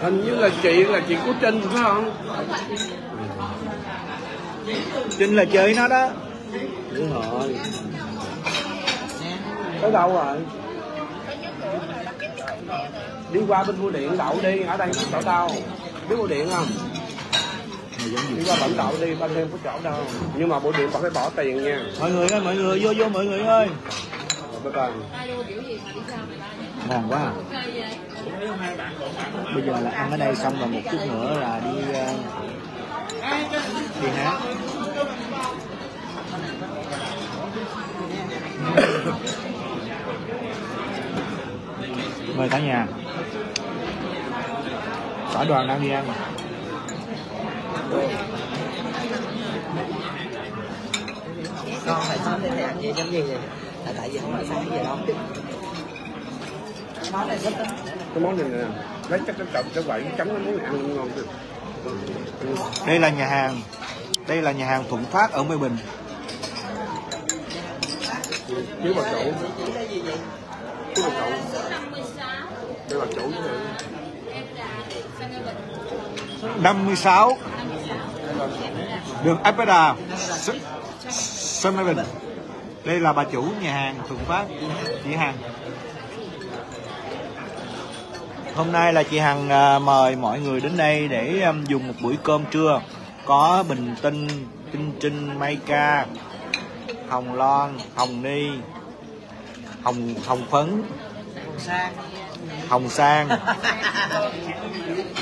hình như là chị là chị của trinh phải không? Trinh là chơi nó đó. Đúng rồi. Tới đâu rồi? Đi qua bên bưu điện đậu đi ở đây chỗ đâu? Biết bưu điện không? Đi qua bển đậu đi ban đêm có chỗ đâu. Nhưng mà bưu điện bạn phải bỏ tiền nha. Mọi người ơi mọi người vô vô mọi người ơi. Rồi bye bye ngon quá à. bây giờ là ăn ở đây xong rồi một chút nữa là đi ờ, đi hát. Mời cả nhà. Cả đoàn đang đi ăn. Con phải sớm đến đây ăn gì giống gì vậy. Là tại vì không phải sáng giờ đâu món này rất cái món này nè lấy chắc cái chồng cái quậy chấm cái món này ăn ngon được đây là nhà hàng. Đây là nhà hàng Thuận Phát ở Mê Bình. Chứ bà chủ chứ bà chủ đây bà chủ chứ 56 đường Apeda sân Mê Bình. Đây là bà chủ nhà hàng Thuận Phát. Chị Hằng hôm nay là chị Hằng à, mời mọi người đến đây để um, dùng một buổi cơm trưa. Có Bình Tinh Trinh Trinh Mai Ca Hồng Loan Hồng Ni Hồng Hồng Phấn Hồng Sang.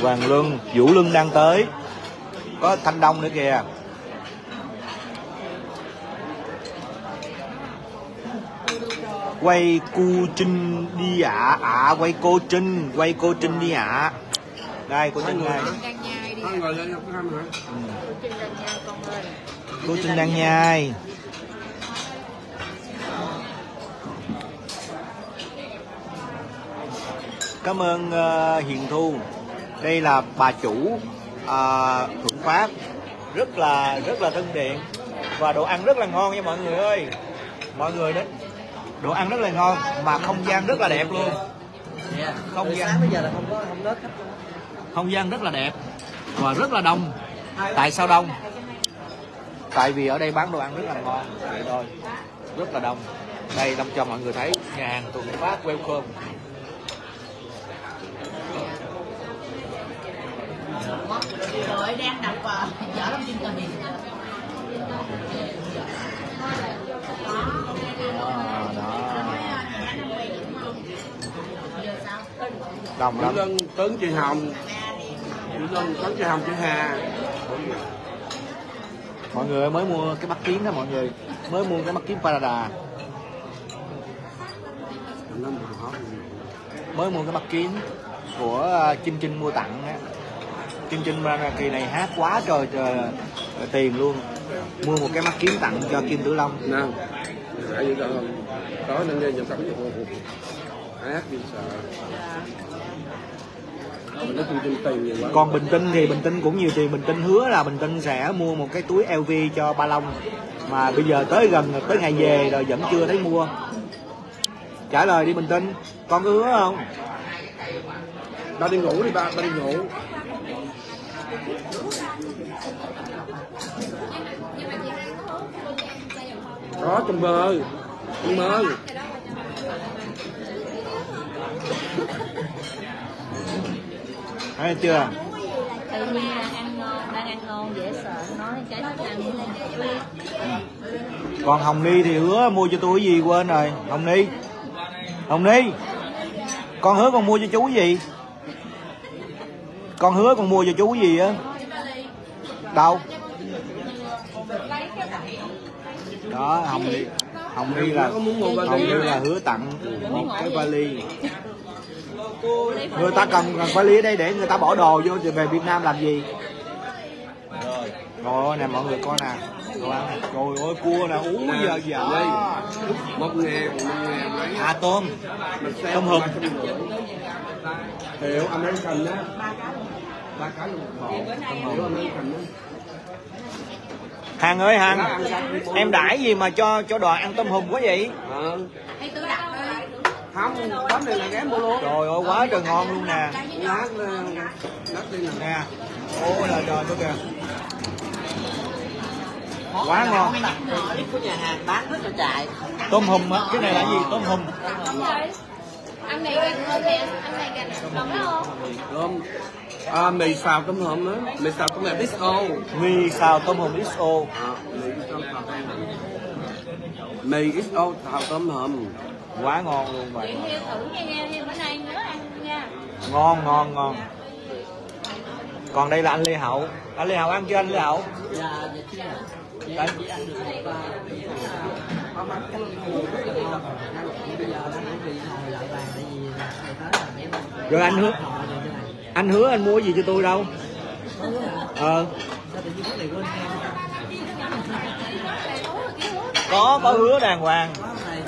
Hoàng Luân Vũ Luân đang tới. Có Thanh Đông nữa kìa quay cu trinh đi ạ. Ạ quay cô trinh quay cô trinh đi ạ. Đây cô trinh đây. Ơi. Cô trinh đang nhai. Cảm ơn ờ, hiền thu. Đây là bà chủ ờ, thuận phát. Rất là rất là thân thiện và đồ ăn rất là ngon nha mọi người ơi. Mọi người đến đồ ăn rất là ngon mà không gian rất là đẹp luôn. Yeah. Không gian. bây giờ là không có không khách luôn. không gian rất là đẹp và rất là đông. Tại sao đông? Tại vì ở đây bán đồ ăn rất là ngon. Vậy thôi. Rất là đông. Đây đông cho mọi người thấy. Nhà hàng thuận phát welcome. Rồi đang đọc lâm chương trình Chị lắm. Lân tướng chị Hồng. Chị Lân tướng chị Hồng chị Hà. Mọi người mới mua cái mắt kiến đó mọi người. Mới mua cái mắt kiến Parada. Mới mua cái mắt kiến của ờ, Chinh Chinh mua tặng á. Chinh ra kỳ này hát quá trời trời ờ, tiền luôn. Mua một cái mắt kiến tặng cho Kim Tử Long. Nè tại vì đó nên nghe nhập cấm cho cô ác đi sợ. Còn Bình Tinh thì Bình Tinh cũng nhiều tiền. Bình Tinh hứa là Bình Tinh sẽ mua một cái túi LV cho Ba Long. Mà bây giờ tới gần tới ngày về rồi vẫn chưa thấy mua. Trả lời đi Bình Tinh. Con có hứa không? Ba đi ngủ đi ba ba đi ngủ có trong bơ trong mơ thấy chưa? Tự nhiên đang ăn ngon đang ăn ngon dễ sợ nói cái thức ăn còn Hồng Ni thì hứa mua cho tôi cái gì quên rồi. Hồng Ni Hồng Ni con hứa con mua cho chú cái gì? Con hứa con mua cho chú cái gì á? Đâu đó Hồng Ni Hồng Ni là Hồng đi là hứa tặng một cái vali người ta cần cần vali ở đây để người ta bỏ đồ vô thì về Việt Nam làm gì? Rồi. Nè mọi người coi nè. Trời ơi cua nè ú giờ giờ một ngàn à tôm. Tôm hùm. hiểu American đó ba cái luôn. Hiểu American đó Hằng ơi Hằng em đãi gì mà cho cho đoàn ăn tôm hùm quá vậy Ờ, hay tứ đặt ơi không bánh này là ghém mua luôn trời ơi quá trời ngon luôn nè nè ôi là trời tôi kìa quá ngon của nhà hàng bán rất là chạy tôm hùm á cái này là gì tôm hùm. Ăn này gần hơn nè, ăn này gần còn đó không? À, mì xào tôm hùm nữa mì xào tôm hùm XO mì xào tôm hùm XO à, mì XO xào tôm hùm mì XO xào tôm hùm. Quá ngon luôn vậy Chị Hiêu thử nha nha, Hiêu bữa nay nhớ ăn nha. ngon ngon ngon. Còn đây là anh Lê Hậu. Anh Lê Hậu ăn chưa anh Lê Hậu? Dạ dạ là để mình rồi anh hứa anh hứa anh mua gì cho tôi đâu. Ờ. Có có hứa đàng hoàng.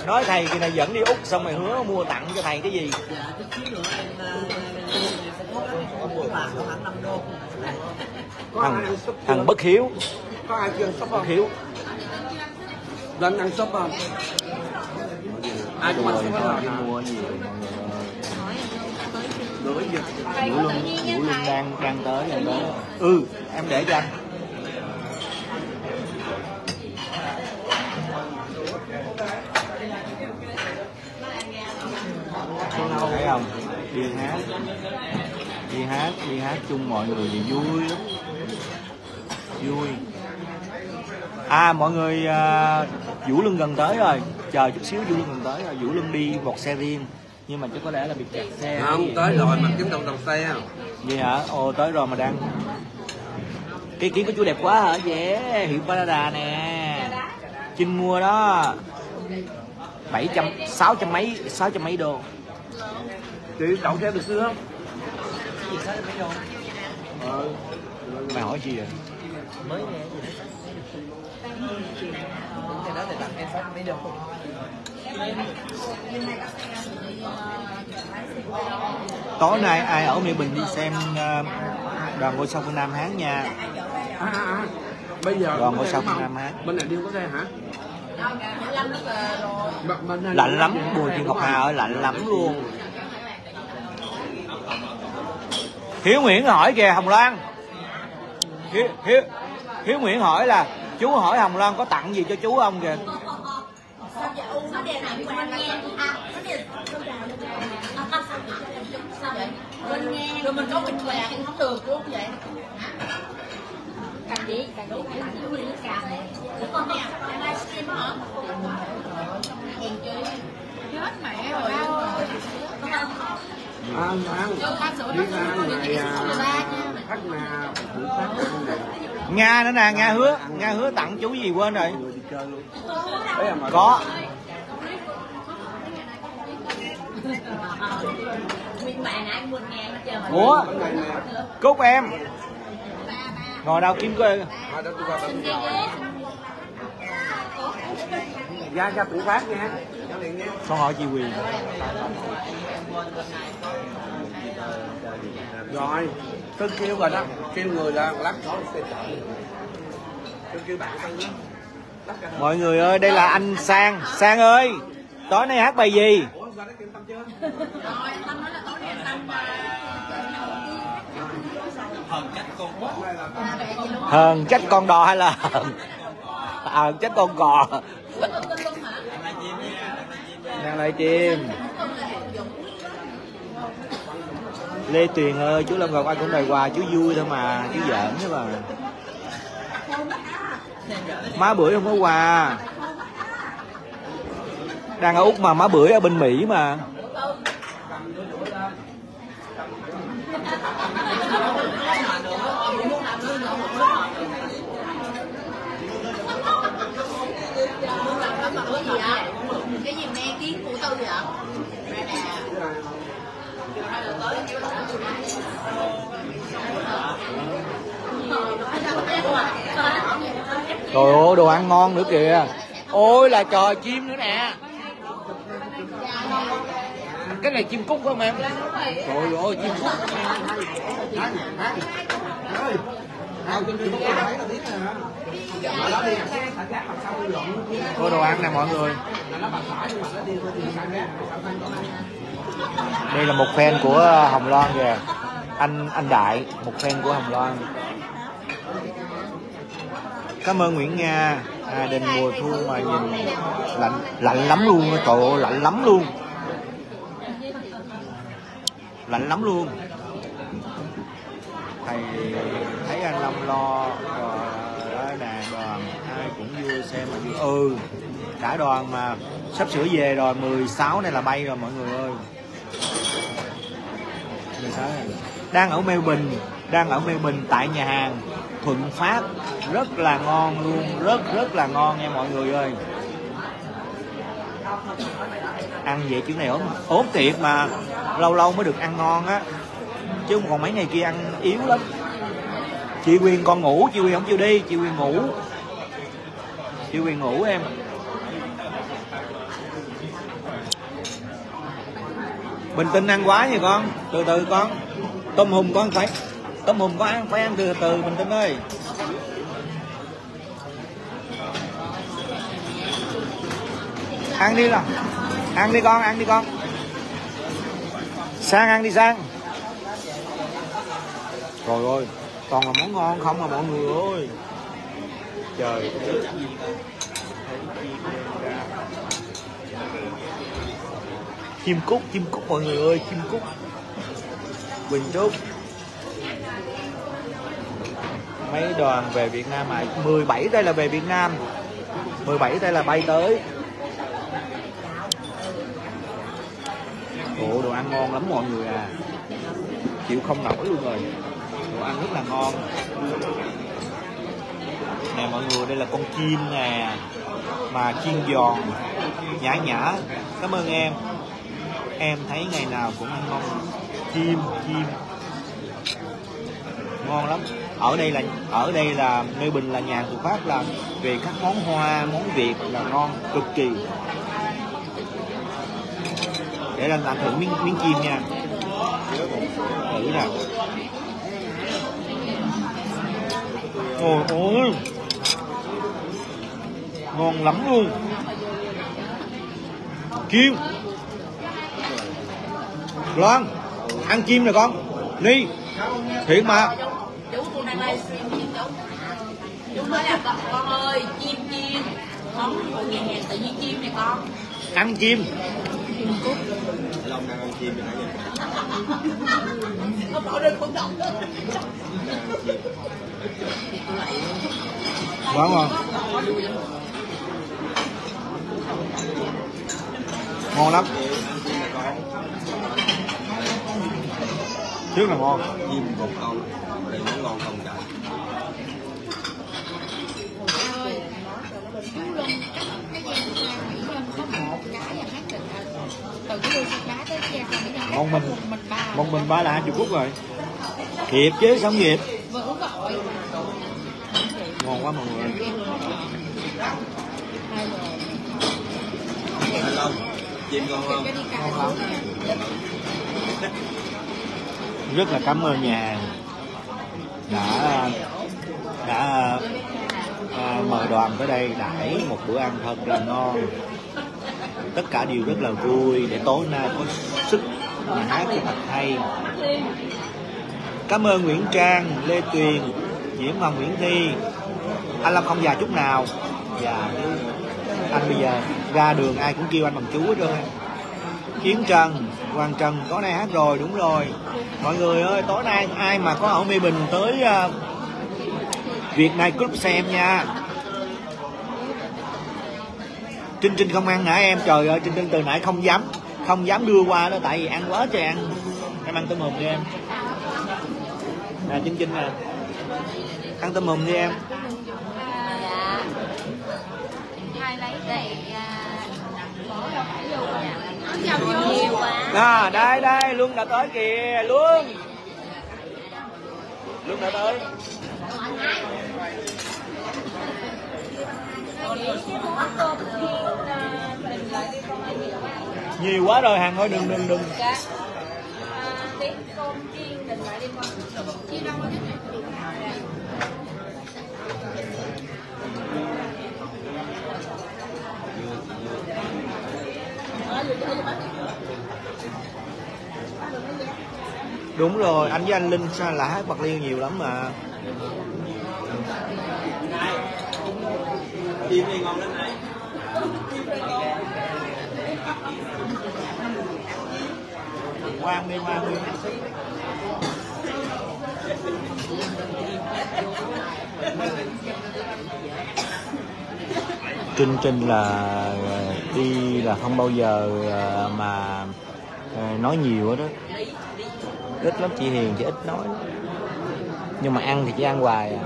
Nói thầy kỳ này dẫn đi úc xong rồi hứa mua tặng cho thầy cái gì? Chút xíu nữa em sẽ có một cái bàn có khoảng 5 đô có ai thằng thằng bất hiếu. Có ai chưa ăn súp không? Hiếu. Lên ăn súp không? Ai cũng ăn súp hết rồi nửa giờ Vũ Luân Vũ Luân đang đang tới đang tới ừ em để cho anh. Thấy không? Đi hát. Đi hát đi hát chung mọi người thì vui lắm. Vui. À mọi người à, vũ luân gần tới rồi. Chờ chút xíu vũ luân gần tới rồi. Vũ luân đi một xe riêng nhưng mà chắc có lẽ là bị kẹt xe. Không gì. tới rồi mà kiếm đầu đầu xe Vậy hả? Ồ tới rồi mà đang Cái kiến của chú đẹp quá hả? Dễ Hiệu Parada nè. Trinh mua đó. 700, 600 mấy 600 mấy đô. Chị đậu xe được gì em mấy đô? Ờ. Mày hỏi gì rồi? mới nghe gì đó. Cái đó thì tặng em sáu mấy đô Tối nay ai ở Mỹ Bình đi xem ờ, đoàn ngôi sao phương Nam hát nha. À, à, à. bây giờ Đoàn ngôi sao phương Nam hát. bên này điêu có xe hả? Lạnh lắm, Bùi Thị Ngọc Hà ơi lạnh lắm luôn. Hiếu Nguyễn hỏi kìa Hồng Loan. Hiếu, Hiếu, Hiếu Nguyễn hỏi là chú hỏi Hồng Loan có tặng gì cho chú không kìa rồi mình có bình quẹt không được luôn vậy. Càng đi Càng gì? Càng gì? Càng này. Đúng con nè? Livestream hả? Hèn chơi Chết mẹ rồi bao ơi. ăn ăn đi ra ngày khách nào. Nga nữa nè, Nga hứa Nga hứa tặng chú gì quên rồi có Nguyên bạn nãy anh quên nghe hết trơn rồi ủa? cúc em. Ngồi đâu kiếm à, ghế. ra ra tự phát nha. Cho liền nha. Con hỏi chị quyền? Rồi. Tôi kêu rồi đó. Kêu người là lát có xe tôi kêu bạn đó. Mọi người ơi đây là anh sang. Sang ơi tối nay hát bài gì? ủa qua đó kêu tâm chưa hờn trách con đò hay là hờn trách con cò đang lại chim Lê Tuyền ơi chú Lâm Ngọc Anh cũng đòi quà chú vui thôi mà chú giỡn chứ mà. Má bưởi không có quà đang ở úc mà, má bưởi ở bên mỹ mà Cái gì nghe tiếng của tôi vậy? trời ơi, đồ ăn ngon nữa kìa ôi là trời, chim nữa nè cái này chim cút không em? Trời ơi chim cút. Có đồ ăn nè mọi người. Đây là một fan của Hồng Loan kìa. Anh anh Đại một fan của Hồng Loan. Cảm ơn Nguyễn Nga. À, đền mùa thu mà nhìn lạnh lạnh lắm luôn trời ơi lạnh lắm luôn lạnh lắm luôn. Thầy thấy anh Long lo ờ, rồi đó đoàn, ai cũng vui xem mà vui. Ừ cả đoàn mà sắp sửa về rồi 16 này là bay rồi, mọi người ơi. 16 này. đang ở Melbourne, đang ở Melbourne tại nhà hàng. Thuận Phát rất là ngon luôn, rất rất là ngon nha mọi người ơi ăn vậy chứ này ốm à? ốm thiệt mà, lâu lâu mới được ăn ngon á. Chứ còn mấy ngày kia ăn yếu lắm. Chị Quyền còn ngủ, chị Quyền không chịu đi, chị Quyền ngủ. Chị Quyền ngủ em. Bình tĩnh ăn quá nha con? Từ từ con. Tôm hùm con phải, tôm hùm có ăn, phải ăn từ từ, bình tĩnh ơi. Ăn đi nào. Ăn đi con, ăn đi con. Sang, ăn đi sang. Rồi ơi, toàn là món ngon, không à mọi người ơi. Trời. Chim cút chim cút mọi người ơi chim cút quỳnh trúc. Mấy đoàn về Việt Nam mà 17 đây là về Việt Nam. 17 đây là bay tới. Ồ đồ ăn ngon lắm mọi người à. Chịu không nổi luôn rồi. Đồ ăn rất là ngon. Nè, mọi người, đây là con chim nè. Mà chiên giòn. Nhã nhã. Cảm ơn em. Em thấy ngày nào cũng ăn ngon. Chim chim. Ngon lắm. Ở đây là, ở đây là Melbourne là nhà của Pháp, là về các món hoa, món Việt là ngon cực kỳ để anh làm thử miếng miếng chim nha. Thử nào. Ôi ôi ngon lắm luôn. Kim. Loan ăn chim nè con. Đi thiệt mà. Chú nói là con, con ơi chim chim món của nhà hàng tự nhiên chim này con ăn chim chim nãy giờ. nó động đó ngon ngon lắm rất là ngon Chim một con. Đây món ngon không trời. ơi chú luôn cắt cái dây ra mỹ nhân có một cái và hát được từ cái tới Mong mình- một mình ba một mình ba là hai chục phút rồi. Kịp chứ vừa uống gọi ngon quá mọi người. Hai rồi. Chim ngon không? rất là cảm ơn nhà hàng đã đã à, mời đoàn tới đây đãi một bữa ăn thật là ngon tất cả đều rất là vui để tối nay có sức mà hát cho thật hay. Cảm ơn Nguyễn Trang Lê Tuyền Diễm Hoàng Nguyễn Thi. Anh Lâm không già chút nào. Già anh bây giờ ra đường ai cũng kêu anh bằng chú hết trơn. Kiến Trần Hoàng Trần có nay hát rồi? Đúng rồi. Mọi người ơi tối nay ai mà có ở Mỹ Bình tới ờ, uh, Việt Nam Group xem nha. Trinh Trinh không ăn hả em? Trời ơi Trinh Trinh từ nãy không dám không dám đưa qua đó tại vì ăn quá trời ăn. Em ăn tôm hùm đi em. Nè Trinh Trinh nè ăn tôm hùm đi em. À, đây đây luôn đã tới kìa luôn luôn đã tới. Hãy subscribe cho kênh à đây đây Để đã tới lỡ những video đã tới nhiều quá rồi hàng thôi đừng đừng đừng. Đúng rồi anh với anh linh sao là bạc liêu nhiều lắm mà. Này, đi ngon lắm này ngoan đi ngoan đi Trinh Trinh là ờ, đi là không bao giờ ờ, mà ờ, nói nhiều đó ít lắm, chị Hiền chị ít nói. Nhưng mà ăn thì chỉ ăn hoài à.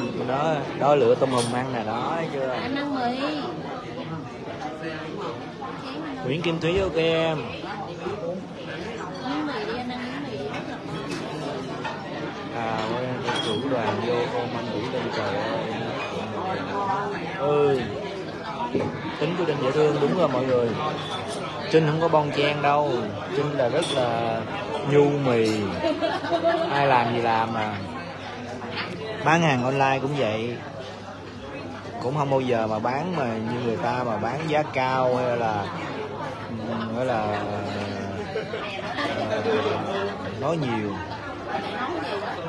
Ừ, đó đó lửa tôm hùm ăn nè, đó, chưa? Em ăn mì Nguyễn Kim Thúy ok em. À chủ đoàn vô ôm anh Vũ lên trời ơi ừ. Tính của Trinh dễ thương, đúng rồi mọi người. Trinh không có bon chen đâu. Trinh là rất là nhu mì. Ai làm gì làm mà. Bán hàng online cũng vậy. Cũng không bao giờ mà bán mà như người ta mà bán giá cao hay là gọi là ờ, nói nhiều.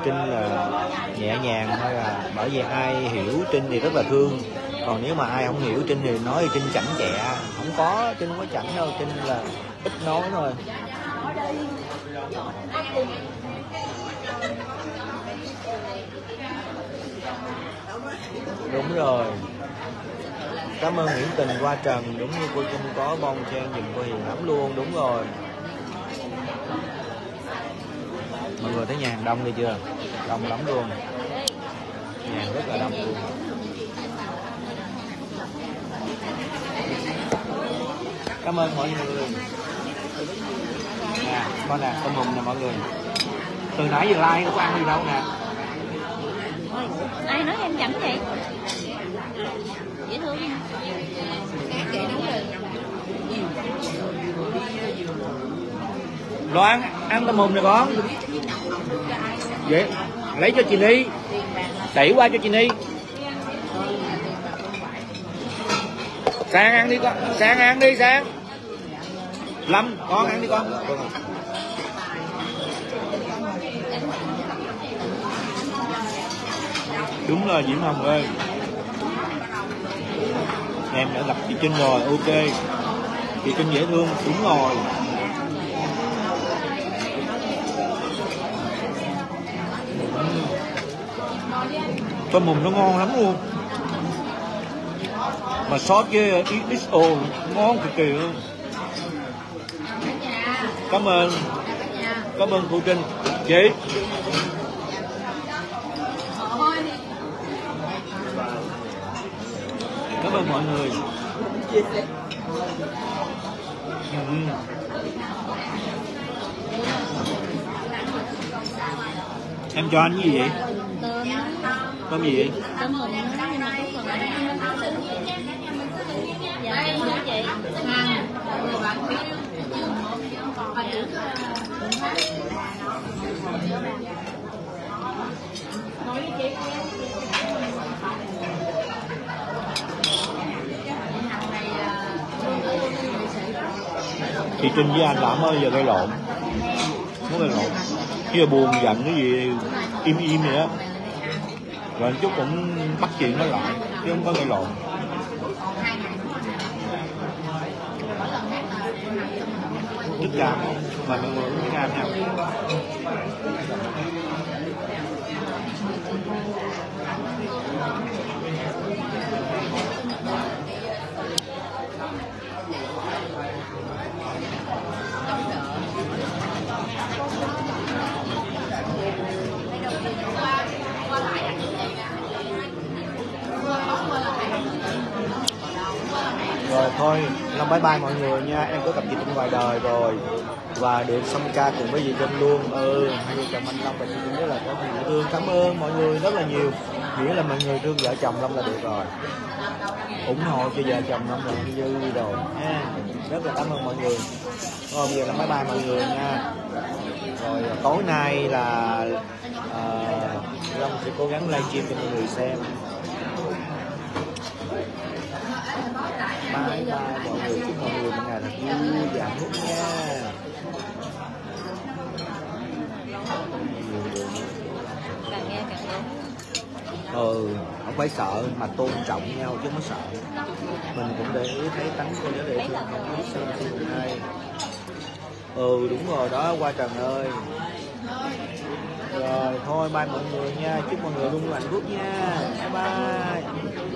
Trinh là nhẹ nhàng thôi là bởi vì ai hiểu Trinh thì rất là thương. Còn nếu mà ai không hiểu Trinh thì nói thì Trinh chảnh chẹ. Không có, Trinh không có chảnh đâu. Trinh là ít nói thôi. Đúng rồi cảm ơn Nguyễn Tình qua Trần. Đúng như cô Trinh có bon chen dùm cô Hiền lắm luôn. Đúng rồi. Mọi người thấy nhà hàng đông đi chưa? Đông lắm luôn. Nhà hàng rất là đông. Luôn cảm ơn mọi người. Nè con nè, tôm hùm nè mọi người. Từ nãy giờ like có ăn gì đâu nè. Ai nói em chảnh vậy dễ thương cá kệ nóng rồi Loan, ăn tôm hùm nè con. Vậy, lấy cho chị đi đẩy qua cho chị đi sang ăn đi con, sang ăn đi, sang. Lâm, con ăn đi con. Đúng rồi, diễm hồng ơi. Em đã gặp chị trinh rồi, ok. Chị trinh dễ thương, đúng rồi. Tôm hùm nó ngon lắm luôn. Mà sót với XO ngon cực kỳ luôn. Cảm ơn. Cảm ơn phụ Trinh. Chị. Cảm ơn mọi người. Ừ. em cho anh gì vậy? Cơm gì vậy? Tôm hùm chị chị Trinh với anh làm ơi giờ gây lộn. Muốn gây lộn. Bây giờ buồn giận cái gì im im vậy á? Rồi chú cũng bắt chuyện nó lại, chứ không có gây lộn. Chút cam mà mọi người uống cam nha rồi Em bye bye mọi người nha. Em có gặp chị trong ngoài đời rồi. Và được xong ca cùng với dì Trinh luôn. Ừ hai vợ chồng anh Long và chị Trinh rất là có tình yêu thương. Cảm ơn mọi người rất là nhiều. Nghĩa là mọi người thương vợ chồng Long là được rồi. Ủng hộ cho vợ chồng Long là như dư rồi. Ha rất là cảm ơn mọi người. Rồi bây giờ là bye bye mọi người nha. Rồi tối nay là uh, Long sẽ cố gắng livestream cho mọi người xem bye bye, mọi người vui và hạnh phúc nha càng nghe càng đúng ừ không phải sợ, mà tôn trọng nhau chứ không sợ. Mình cũng để ý thấy tánh cô giáo để thương không biết sơn xin ai ừ đúng rồi đó qua trần ơi. Rồi, thôi, bye mọi người nha. Chúc mọi người luôn hạnh phúc nha. Bye bye.